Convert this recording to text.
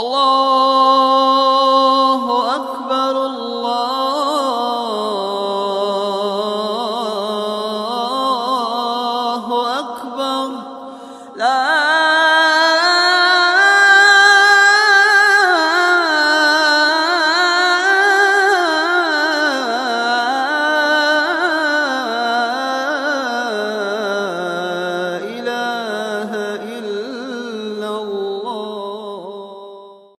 الله